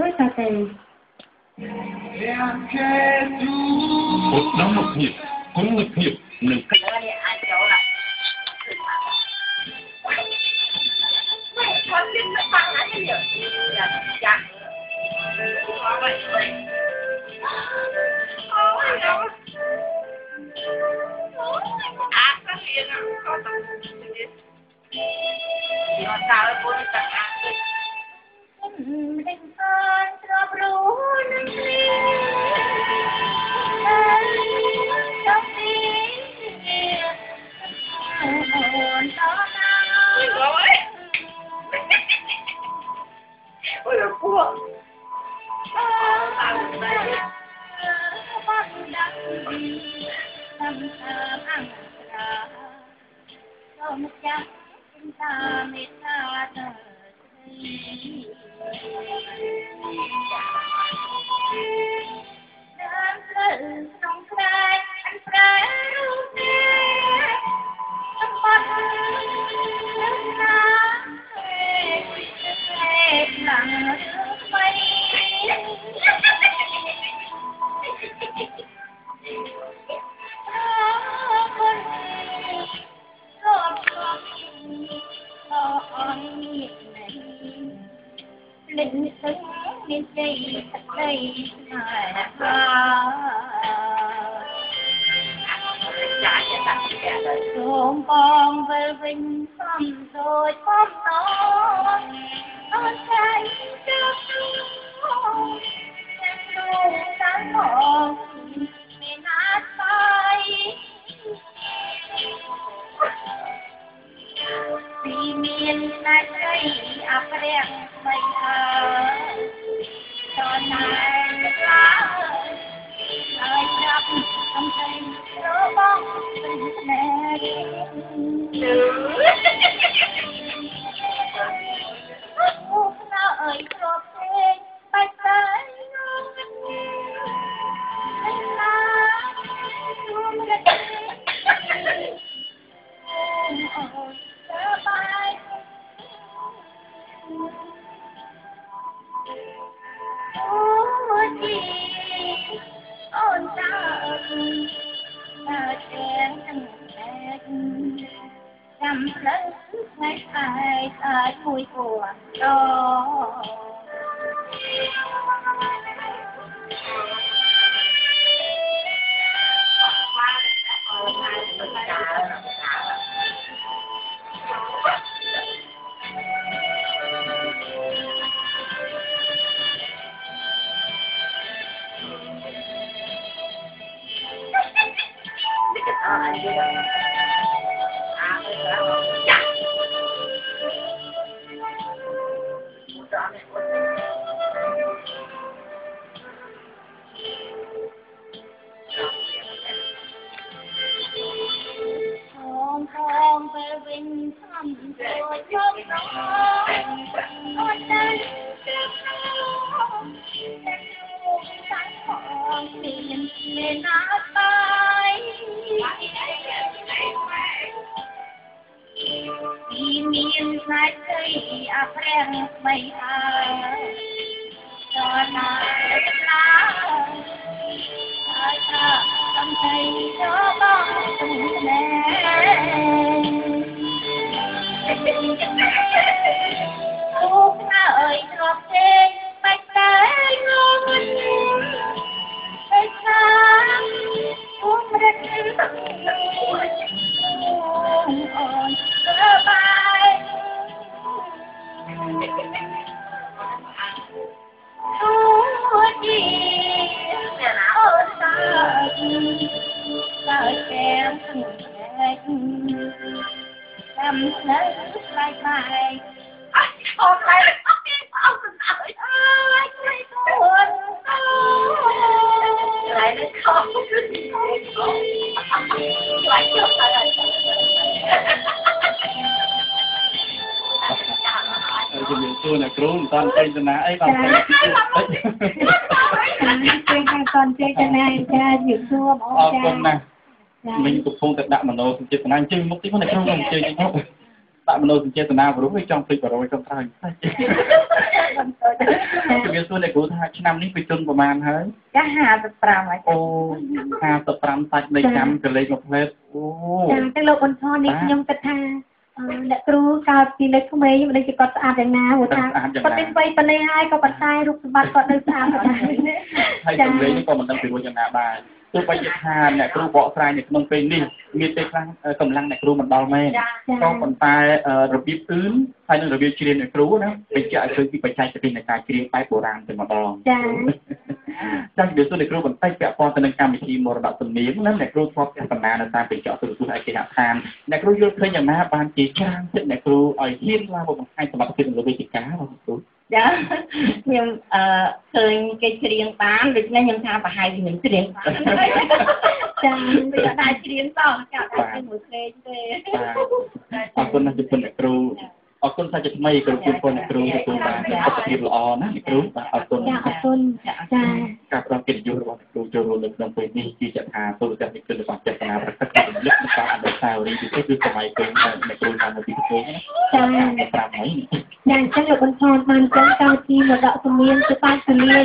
ឃើញតាទេពុតដល់មកភាពគុណភាពនិង Nữa đi ăn chỗ là con tin រិញអានស្របรู้នឹងគ្នាចង់ទីអូនតណា rồi ôi là cua បាក់ដាក់សំសាអង្គរាសូមចាស់ចិន្តាមេត្តាទៅដើ មានជ័យសក្តីស្នេហា dạ dạ tặng dạ rồi សូមបងវិលវិញសំដូចបំណងអរកាយចាប់ទាំងលោកតាំងមកមានណាត់បាយពីមានណាត់ជ័យអព្រះបីអើត ចាប់កំសែងរ ដើរឆ្លងទាំងតែចាំផ្លូវផ្នែកឯងអាចមួយគួរដល់ tìm lên nát tay Vì miền lại cây à phen mây hà Cho nát lá Ai ta tâm thấy cho bóng tình mẹ Lúc ơi ngọt thế bạch tay Lại nó không Lại chưa phải là ជំរាបសួរអ្នកគ្រូមិនតាន់ចេញដំណើរអីបានទៅជួយខាងកនចេកណាចាជឿសួរបងអរចាគុណណាស់មិញកំពុងតែដាក់មនោសញ្ចេតនាជើងមុខទីមកអ្នកគ្រូខ្ញុំជើងមុ ខតមនោសញ្ចេតនាព្រោះវាចង់ភ្លេចបរយចង់ក្រោយផ្សេងជំរាបសួរអ្នកគ្រូថាឆ្នាំនេះវិជនប្រហែលហើយចា55ហើយអូ55សាច់នៃកម្មកលេខមួយផ្លែអូចាទាំងលោកអ៊ុនថននេះខ្ញុំគិតថា អឺអ្នកគ្រូកើតពីនៅក្មេងមិនដឹងជាគាត់ស្អាតយ៉ាងណាព្រោះថាគាត់មានវ័យប៉ុណ្ណេះហើយក៏ប៉ុន្តែរូបសម្បត្តិគាត់នៅស្អាតប៉ុណ្ណេះហើយជំនាញនេះក៏មិនដឹងពីរួចយ៉ាងណាដែរទោះបីជាថាអ្នកគ្រូបកស្រាយនៅក្នុងពេលនេះមានពេលខ្លះកម្លាំងអ្នកគ្រូមិនដល់មែនចាចាក៏ប៉ុន្តែរបៀបអឿនហើយនឹងរបៀបច្រៀងនៃគ្រូណាបញ្ជាក់ឲ្យឃើញពីបច្ចេកទេសនៃការច្រៀងបែបបុរាណតែម្ដងចា ចា៎ជំរាបសួរអ្នកគ្រូបន្តិចពាក់ព័ន្ធទៅនឹងកម្មវិធីមរតកសំនៀងណាអ្នកគ្រូធ្លាប់ទស្សនានៅតាមកញ្ចក់ទូរទស្សន៍ឯកហដ្ឋានអ្នកគ្រូយល់ឃើញយ៉ាងណាបានជាច្រើនចិត្តអ្នកគ្រូឲ្យហ៊ានឡើងមកបង្ហាញសមត្ថភាពនៅលើវេទិកាបងគ្រូចាខ្ញុំអឺឃើញគេច្រៀងបានដូច្នេះខ្ញុំថាប្រហែលជាខ្ញុំច្រៀងបានចាវាអត់ដែរច្រៀងសោះចាតែច្រៀងមួយភ្លេងទេបាទអរគុណណាស់ជំរាបអ្នកគ្រូ អរគុណសាជាថ្មីគ្រូជួបពលអ្នកគ្រូទទួលបានសុខភាពល្អណាស់អ្នកគ្រូបាទអរគុណចាអរគុណចាការផ្ដល់កិត្តិយសរបស់អ្នកគ្រូចូលរួមនៅក្នុងពេលនេះគឺចាត់ថាទូរទស្សន៍នេះគឺរបស់ចេតនាប្រសិទ្ធរំលឹកដល់អនុស្សាវរីយ៍ពិសេសគឺសម័យពេលអ្នកគ្រូតាមនៅទីប្រទេសណាចា5ហើយចាអញ្ចឹងលោកអ៊ុនថនបានចឹងកម្មវិធីមរតកសំនៀងគឺបានទូលាយ